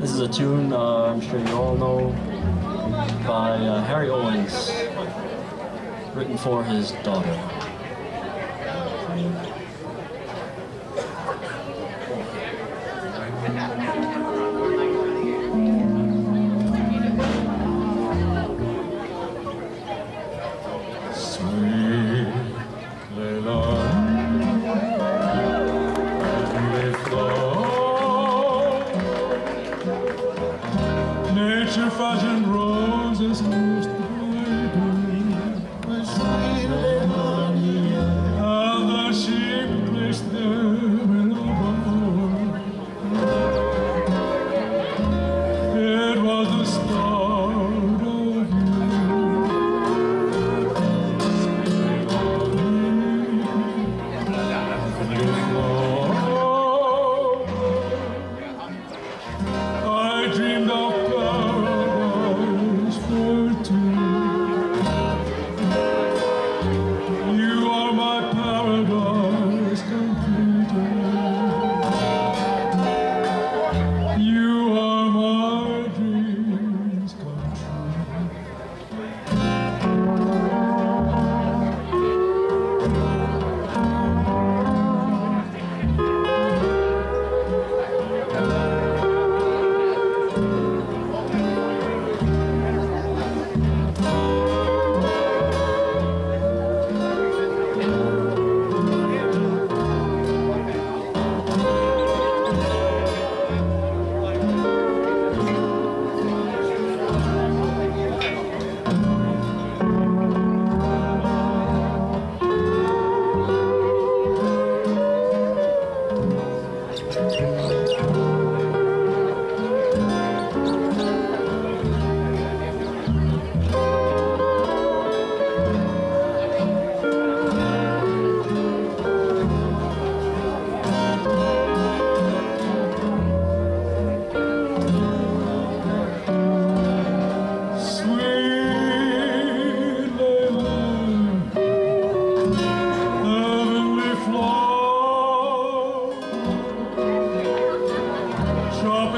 This is a tune uh, I'm sure you all know by uh, Harry Owens, written for his daughter. fashion, fashion, roll.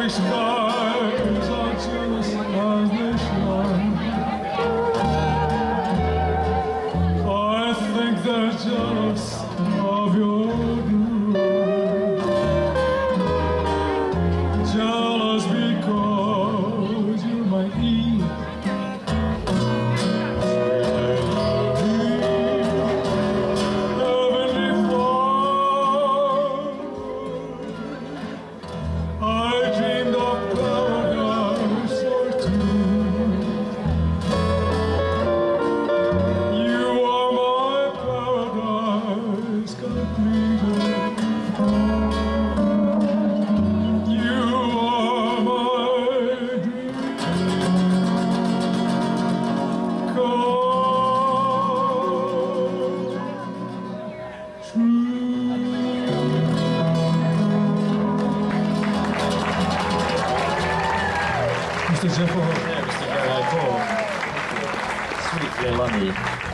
Christmas. Mr. Jeff Au Hoy. Mr. Gary Aiko. Sweet Leilani.